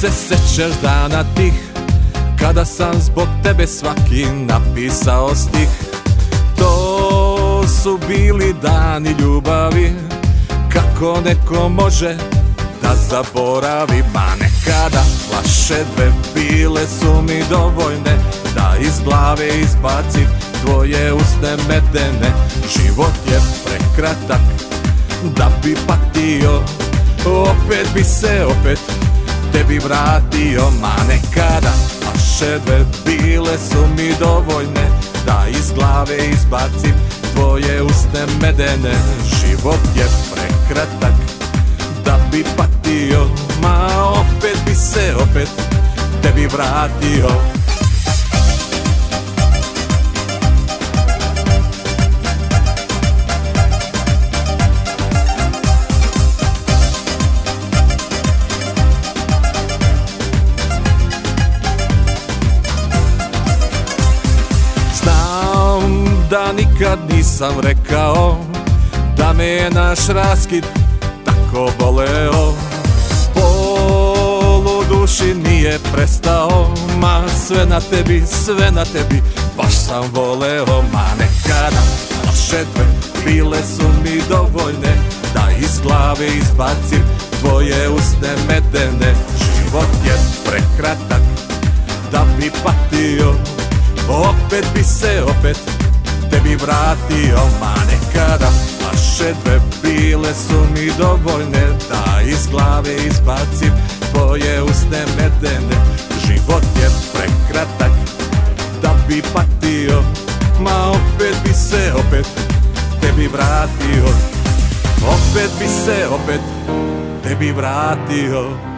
se sećaš dana tih Kada sam zbog tebe svaki napisao stih. To su bili dani ljubavi Kako neko može da zaboravi? Ma nekada flaše dve bile su mi dovoljne Da iz glave izbacim tvoje usne medene. Život je prekratak da bi patio Opet bi se opet tebi vratio Ma nekada. Vaše dve bile su mi dovoljne Da iz glave izbacim tvoje usne medene. Život je prekratak da bi patio Ma opet bi se opet tebi vratio da nikad nisam rekao Da me je naš raskid tako boleo. Pol u duši nije prestao Ma sve na tebi, sve na tebi Baš sam voleo. Ma nekada naše dve bile su mi dovoljne Da iz glave izbacim tvoje usne medene. Život je prekratak da bi patio Opet bi se opet tebi vratio Ma nekada. Naše dve bile su mi dovoljne Da iz glave izbacim tvoje usne medene. Život je prekratak da bi patio Ma opet bi se opet tebi vratio. Opet bi se opet tebi vratio